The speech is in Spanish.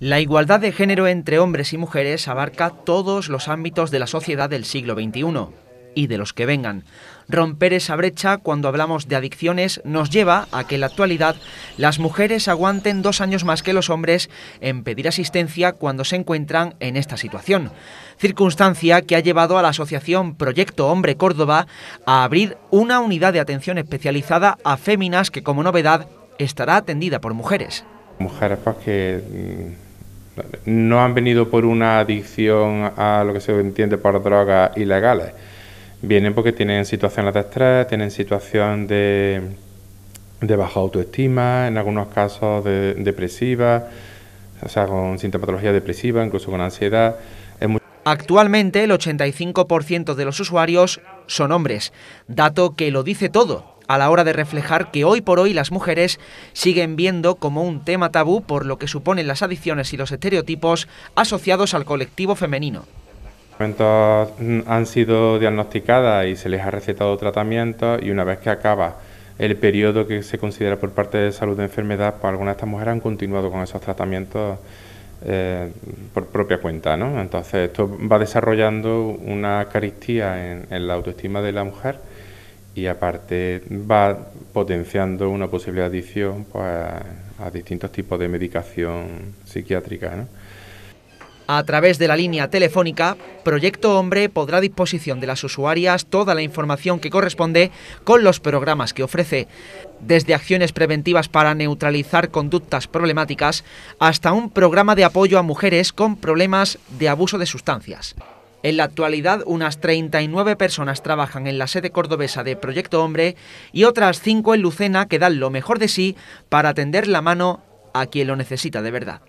La igualdad de género entre hombres y mujeres abarca todos los ámbitos de la sociedad del siglo XXI y de los que vengan. Romper esa brecha cuando hablamos de adicciones nos lleva a que en la actualidad las mujeres aguanten dos años más que los hombres en pedir asistencia cuando se encuentran en esta situación. Circunstancia que ha llevado a la asociación Proyecto Hombre Córdoba a abrir una unidad de atención especializada a féminas que como novedad estará atendida por mujeres. Mujeres pues, que mm, no han venido por una adicción a lo que se entiende por drogas ilegales. Vienen porque tienen situaciones de estrés, tienen situación de, de baja autoestima, en algunos casos de, depresiva, o sea, con sintomatología depresiva, incluso con ansiedad. Actualmente el 85% de los usuarios son hombres, dato que lo dice todo a la hora de reflejar que hoy por hoy las mujeres siguen viendo como un tema tabú por lo que suponen las adicciones y los estereotipos asociados al colectivo femenino momentos han sido diagnosticadas y se les ha recetado tratamiento y una vez que acaba el periodo que se considera por parte de salud de enfermedad, pues algunas de estas mujeres han continuado con esos tratamientos eh, por propia cuenta, ¿no? Entonces esto va desarrollando una caristía en, la autoestima de la mujer y aparte va potenciando una posible adicción pues, a distintos tipos de medicación psiquiátrica, ¿no? A través de la línea telefónica, Proyecto Hombre podrá a disposición de las usuarias toda la información que corresponde con los programas que ofrece, desde acciones preventivas para neutralizar conductas problemáticas hasta un programa de apoyo a mujeres con problemas de abuso de sustancias. En la actualidad, unas 39 personas trabajan en la sede cordobesa de Proyecto Hombre y otras 5 en Lucena que dan lo mejor de sí para tender la mano a quien lo necesita de verdad.